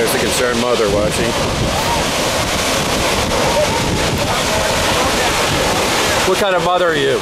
There's a concerned mother watching. What kind of mother are you?